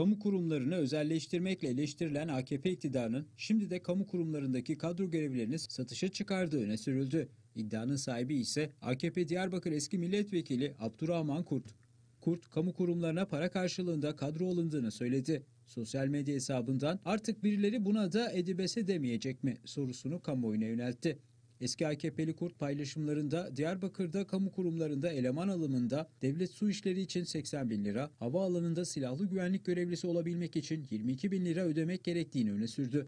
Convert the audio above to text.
Kamu kurumlarını özelleştirmekle eleştirilen AKP iktidarının şimdi de kamu kurumlarındaki kadro görevlilerini satışa çıkardığı öne sürüldü. İddianın sahibi ise AKP Diyarbakır eski milletvekili Abdurrahman Kurt. Kurt, kamu kurumlarına para karşılığında kadro alındığını söyledi. Sosyal medya hesabından artık birileri buna da edibese demeyecek mi sorusunu kamuoyuna yöneltti. Eski AKP'li Kurt paylaşımlarında Diyarbakır'da kamu kurumlarında eleman alımında devlet su işleri için 80 bin lira, havaalanında silahlı güvenlik görevlisi olabilmek için 22 bin lira ödemek gerektiğini öne sürdü.